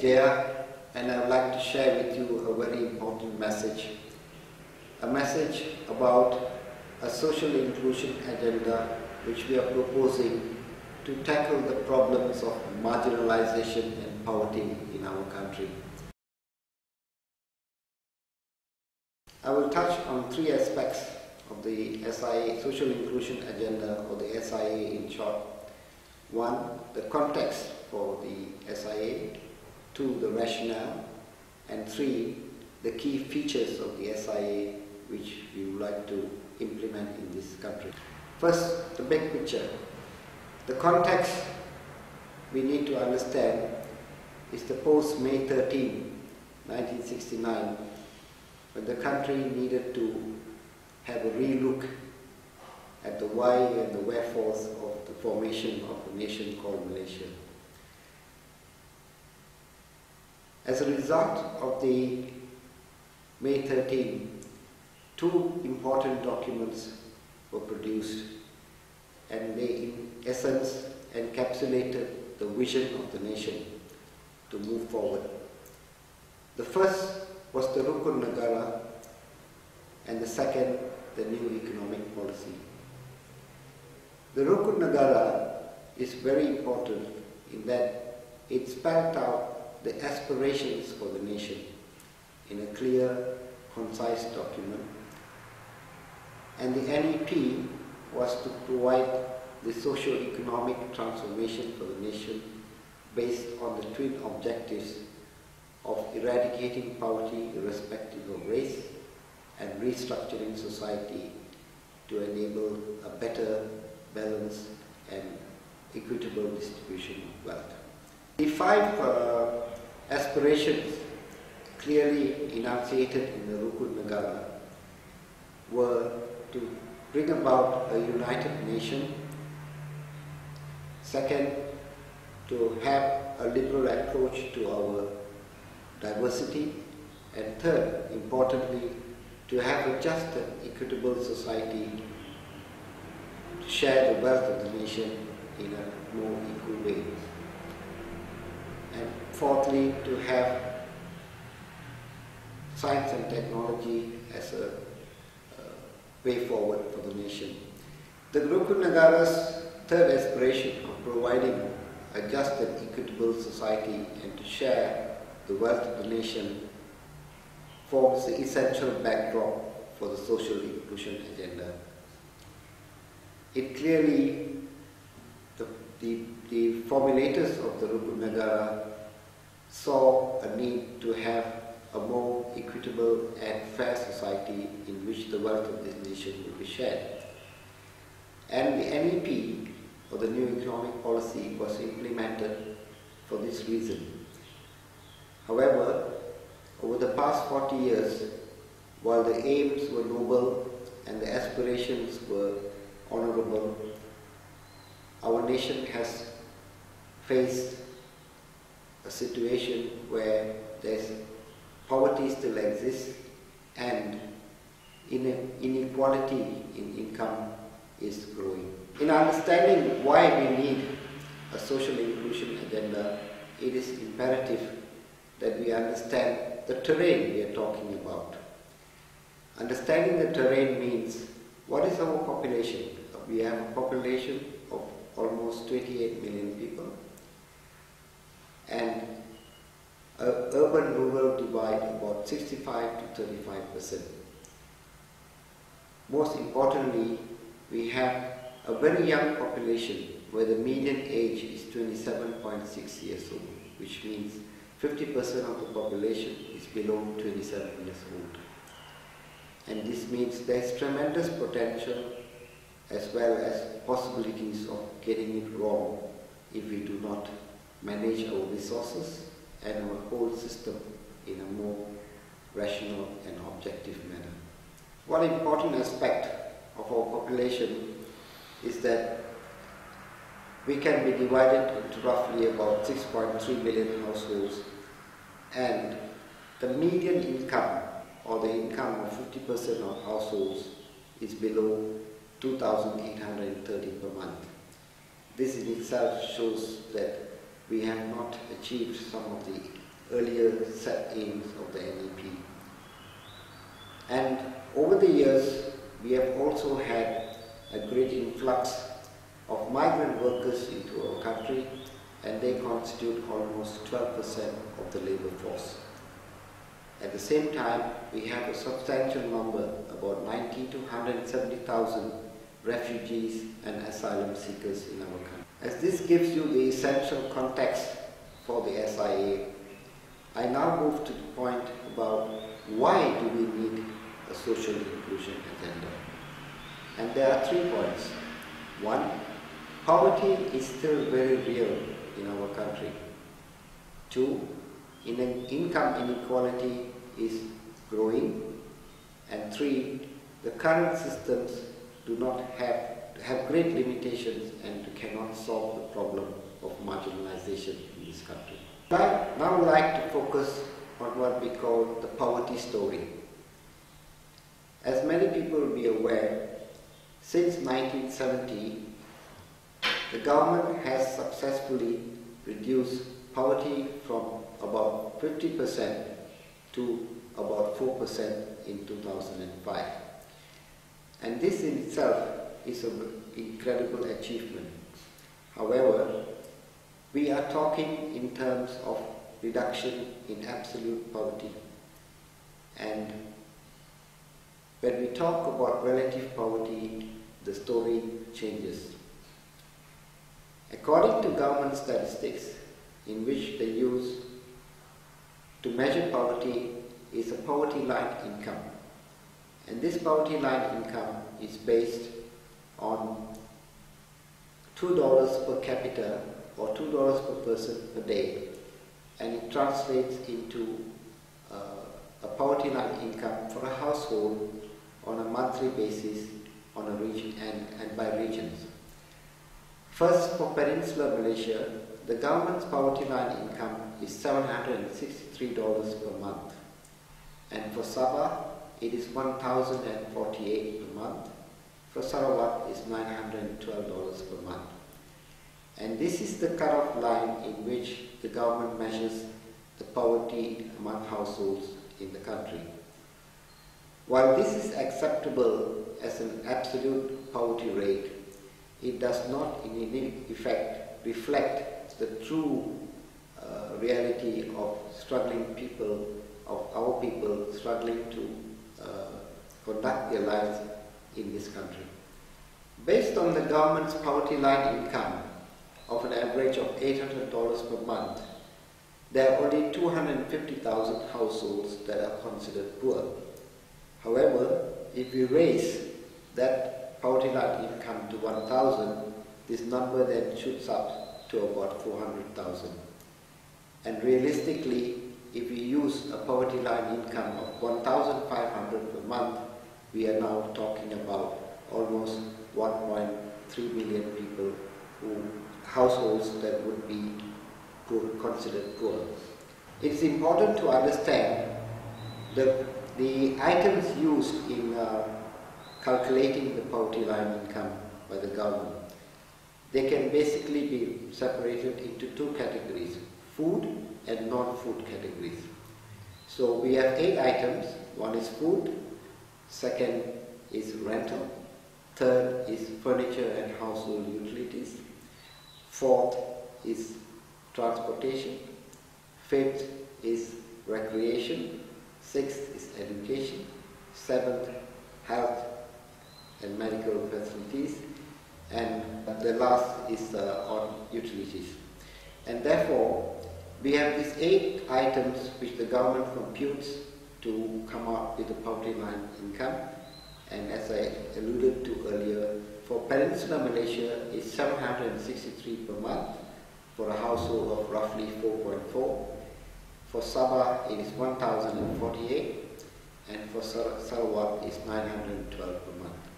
Jaya and I would like to share with you a very important message. A message about a social inclusion agenda which we are proposing to tackle the problems of marginalization and poverty in our country. I will touch on three aspects of the SIA, Social Inclusion Agenda or the SIA in short. One, the context for the SIA. Two, the rationale. And three, the key features of the SIA which we would like to implement in this country. First, the big picture. The context we need to understand is the post-May 13, 1969, when the country needed to have a relook at the why and the wherefores of the formation of a nation called Malaysia. As a result of the May 13, two important documents were produced and they in essence encapsulated the vision of the nation to move forward. The first was the Rukun Negara and the second the new economic policy. The Rukun Negara is very important in that it spelled out the aspirations for the nation in a clear, concise document. And the NEP was to provide the socio-economic transformation for the nation based on the twin objectives of eradicating poverty irrespective of race and restructuring society to enable a better balance and equitable distribution of wealth. The five uh, aspirations clearly enunciated in the Rukun Negara were to bring about a united nation, second, to have a liberal approach to our diversity, and third, importantly, to have a just and equitable society to share the wealth of the nation in a more equal way. And fourthly, to have science and technology as a uh, way forward for the nation. The Rukun Negara's third aspiration of providing a just and equitable society and to share the wealth of the nation forms the essential backdrop for the social inclusion agenda. It clearly, the, the, the formulators of the Rukun Negara saw a need to have a more equitable and fair society in which the wealth of this nation would be shared. And the NEP, or the New Economic Policy, was implemented for this reason. However, over the past 40 years, while the aims were noble and the aspirations were honorable, our nation has faced a situation where there's poverty still exists and inequality in income is growing. In understanding why we need a social inclusion agenda, it is imperative that we understand the terrain we are talking about. Understanding the terrain means what is our population? We have a population of almost 28 million people and urban-rural divide about 65 to 35 percent. Most importantly, we have a very young population where the median age is 27.6 years old, which means 50% of the population is below 27 years old. And this means there's tremendous potential as well as possibilities of getting it wrong if we do not manage our resources and our whole system in a more rational and objective manner. One important aspect of our population is that we can be divided into roughly about 6.3 million households and the median income or the income of 50% of households is below 2,830 per month. This in itself shows that we have not achieved some of the earlier set aims of the NEP. And over the years, we have also had a great influx of migrant workers into our country and they constitute almost 12% of the labor force. At the same time, we have a substantial number, about 90 to 170,000 refugees and asylum seekers in our country. As this gives you the essential context for the SIA, I now move to the point about why do we need a social inclusion agenda. And there are three points. One, poverty is still very real in our country. Two, in income inequality is growing. And three, the current systems do not have, have great limitations and cannot solve the problem of marginalization in this country. I now would like to focus on what we call the poverty story. As many people will be aware, since 1970, the government has successfully reduced poverty from about 50% to about 4% in 2005. And this in itself is an incredible achievement. However, we are talking in terms of reduction in absolute poverty. And when we talk about relative poverty, the story changes. According to government statistics, in which they use to measure poverty is a poverty line income. And this poverty line income is based on $2 per capita or $2 per person per day. And it translates into uh, a poverty line income for a household on a monthly basis on a region and, and by regions. First, for Peninsular Malaysia, the government's poverty line income is $763 per month. And for Sabah, it is 1,048 per month. For Sarawak, is $912 per month. And this is the cutoff line in which the government measures the poverty among households in the country. While this is acceptable as an absolute poverty rate, it does not in any effect reflect the true uh, reality of struggling people, of our people struggling to uh, conduct their lives in this country. Based on the government's poverty line income of an average of $800 per month, there are only 250,000 households that are considered poor. However, if we raise that poverty line income to 1,000, this number then shoots up to about 400,000. And realistically, if we use a poverty line income of 1,500 per month, we are now talking about almost 1.3 million people who households that would be poor, considered poor. It's important to understand that the items used in uh, calculating the poverty line income by the government, they can basically be separated into two categories, food and non-food categories. So we have eight items. One is food, second is rental, third is furniture and household utilities, fourth is transportation, fifth is recreation, sixth is education, seventh health and medical facilities, and the last is uh, on utilities. And therefore, we have these eight items which the government computes to come up with the poverty line income. And as I alluded to earlier, for Peninsular Malaysia, it's 763 per month for a household of roughly 4.4. For Sabah, it is 1,048, and for Sarawak, it's 912 per month.